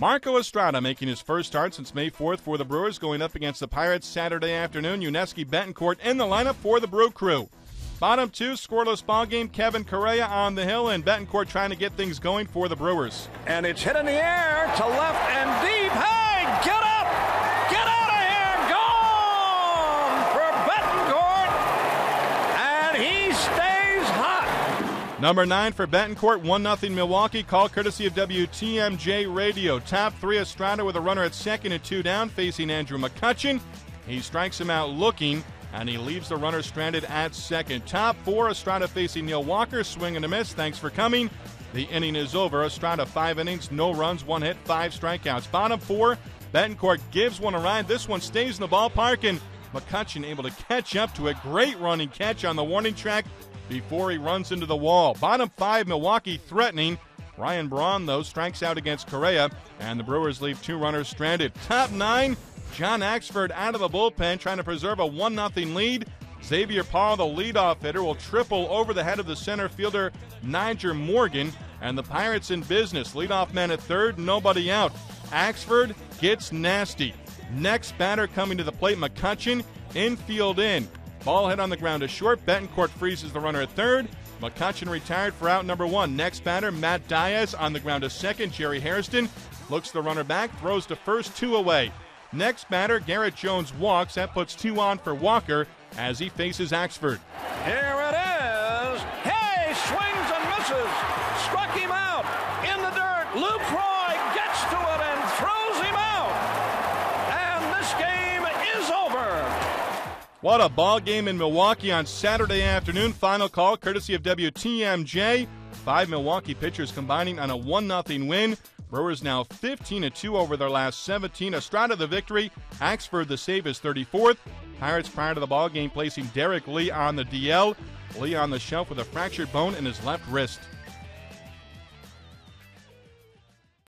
Marco Estrada making his first start since May 4th for the Brewers, going up against the Pirates Saturday afternoon. Yuniesky Betancourt in the lineup for the Brew Crew. Bottom two, scoreless ball game. Kevin Correia on the hill, and Betancourt trying to get things going for the Brewers. And it's hit in the air to left and deep. Hey, get up! Get out of here! Gone for Betancourt! And he stays hot. Number nine for Betancourt, 1 0 Milwaukee. Call courtesy of WTMJ Radio. Top three, Estrada with a runner at second and two down, facing Andrew McCutchen. He strikes him out looking and he leaves the runner stranded at second. Top four, Estrada facing Neil Walker, swing and a miss. Thanks for coming. The inning is over. Estrada, five innings, no runs, one hit, five strikeouts. Bottom four, Betancourt gives one a ride. This one stays in the ballpark, and McCutchen able to catch up to a great running catch on the warning track before he runs into the wall. Bottom five, Milwaukee threatening. Ryan Braun, though, strikes out against Correia, and the Brewers leave two runners stranded. Top nine, John Axford out of the bullpen trying to preserve a 1 0 lead. Xavier Paul, the leadoff hitter, will triple over the head of the center fielder, Nyjer Morgan. And the Pirates in business. Leadoff man at third, nobody out. Axford gets nasty. Next batter coming to the plate, McCutchen, infield in. Ball hit on the ground to short. Betancourt freezes the runner at third. McCutchen retired for out number one. Next batter, Matt Diaz on the ground to second. Jerry Hairston looks the runner back, throws to first, two away. Next batter, Garrett Jones walks. That puts two on for Walker as he faces Axford. Here it is. Hey, swings and misses. Struck him out in the dirt. Lucroy gets to it and throws him out. And this game is over. What a ball game in Milwaukee on Saturday afternoon. Final call courtesy of WTMJ. Five Milwaukee pitchers combining on a 1 0 win. Brewers now 15 2 over their last 17. Estrada the victory. Axford the save is 34th. Pirates prior to the ball game placing Derrek Lee on the DL. Lee on the shelf with a fractured bone in his left wrist.